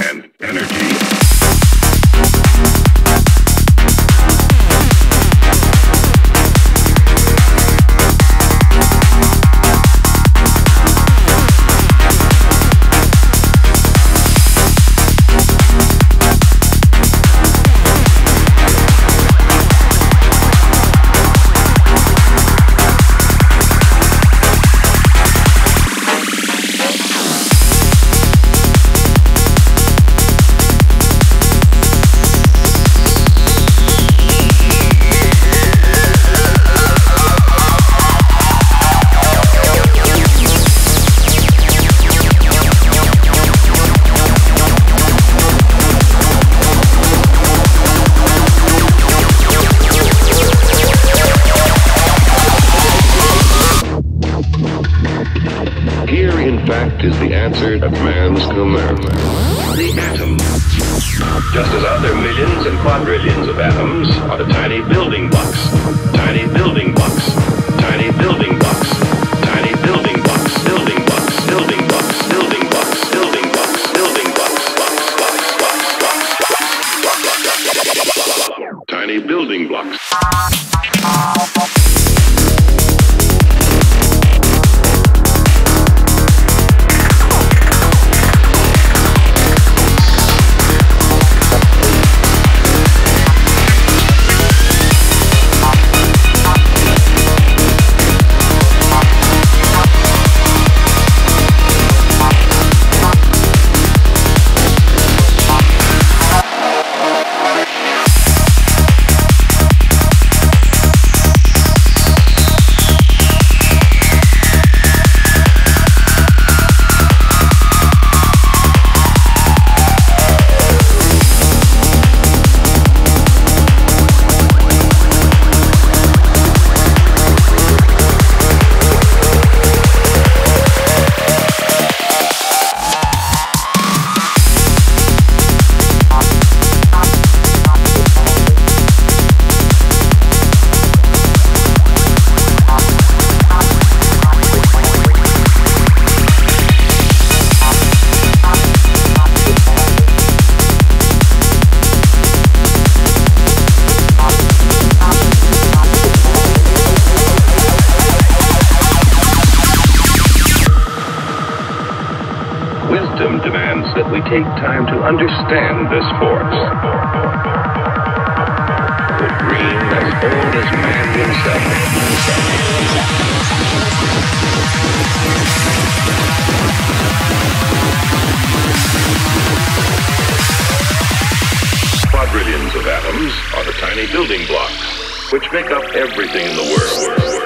And energy. Fact, is the answer of man's command. The atom. Just as other millions and quadrillions of atoms are the tiny building blocks. Tiny building blocks. Tiny building blocks. Tiny building blocks. Building blocks. Building blocks. Building blocks. Building blocks. Building blocks. Blocks. Blocks. Blocks. Blocks. Tiny building blocks. We take time to understand this force. The dream as old as man himself. Quadrillions of atoms are the tiny building blocks which make up everything in the world.